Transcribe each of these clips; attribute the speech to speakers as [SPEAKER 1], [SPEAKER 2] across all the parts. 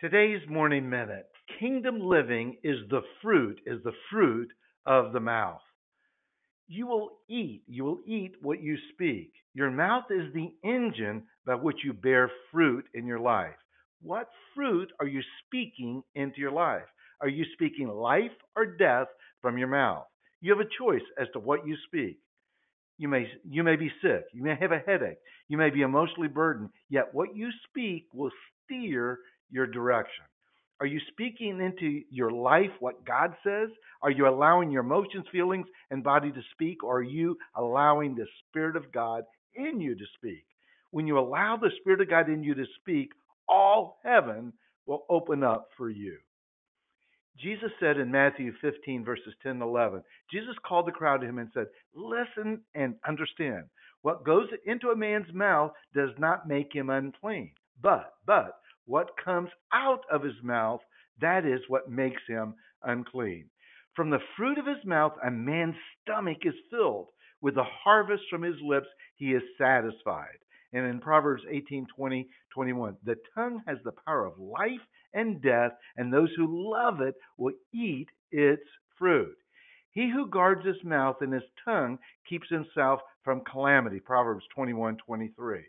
[SPEAKER 1] Today's morning minute. Kingdom living is the fruit, is the fruit of the mouth. You will eat, you will eat what you speak. Your mouth is the engine by which you bear fruit in your life. What fruit are you speaking into your life? Are you speaking life or death from your mouth? You have a choice as to what you speak. You may you may be sick, you may have a headache, you may be emotionally burdened, yet what you speak will steer your direction? Are you speaking into your life what God says? Are you allowing your emotions, feelings, and body to speak? Or are you allowing the Spirit of God in you to speak? When you allow the Spirit of God in you to speak, all heaven will open up for you. Jesus said in Matthew 15, verses 10 and 11, Jesus called the crowd to him and said, Listen and understand. What goes into a man's mouth does not make him unclean. But, but, what comes out of his mouth, that is what makes him unclean. From the fruit of his mouth, a man's stomach is filled. With the harvest from his lips, he is satisfied. And in Proverbs 18 20, 21, the tongue has the power of life and death, and those who love it will eat its fruit. He who guards his mouth and his tongue keeps himself from calamity. Proverbs 21 23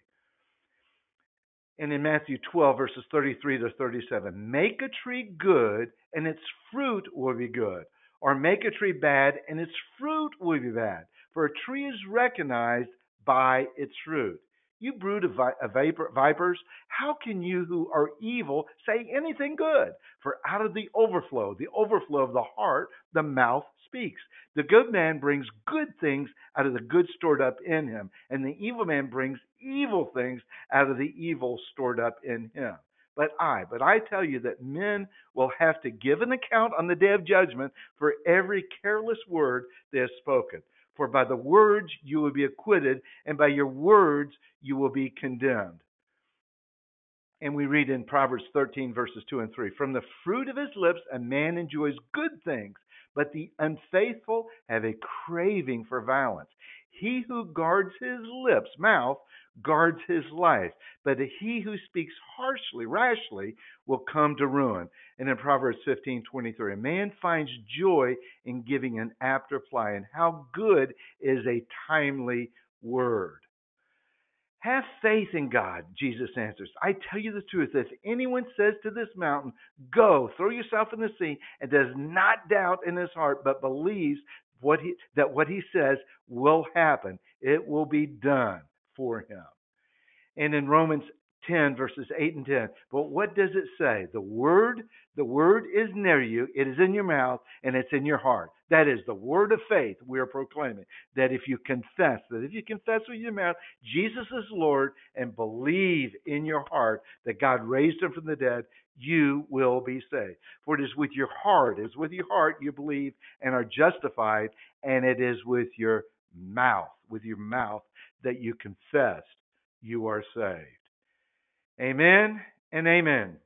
[SPEAKER 1] and in Matthew 12, verses 33 to 37. Make a tree good, and its fruit will be good. Or make a tree bad, and its fruit will be bad. For a tree is recognized by its fruit. You brood of, vi- vapor, vipers, how can you who are evil say anything good? For out of the overflow, the overflow of the heart, the mouth speaks. The good man brings good things out of the good stored up in him, and the evil man brings evil things out of the evil stored up in him. But I, but I tell you that men will have to give an account on the day of judgment for every careless word they have spoken. For by the words you will be acquitted, and by your words you will be condemned. And we read in Proverbs 13, verses 2 and 3 From the fruit of his lips a man enjoys good things, but the unfaithful have a craving for violence. He who guards his lips, mouth, guards his life, but he who speaks harshly, rashly, will come to ruin. And in Proverbs 15:23, a man finds joy in giving an apt reply, and how good is a timely word. Have faith in God, Jesus answers. I tell you the truth. If anyone says to this mountain, Go, throw yourself in the sea, and does not doubt in his heart, but believes what he, that what he says will happen, it will be done for him. And in Romans 10 verses 8 and 10. But what does it say? The word, the word is near you. It is in your mouth and it's in your heart. That is the word of faith we are proclaiming. That if you confess, that if you confess with your mouth Jesus is Lord and believe in your heart that God raised him from the dead, you will be saved. For it is with your heart, it is with your heart you believe and are justified, and it is with your mouth, with your mouth that you confessed, you are saved. Amen and amen.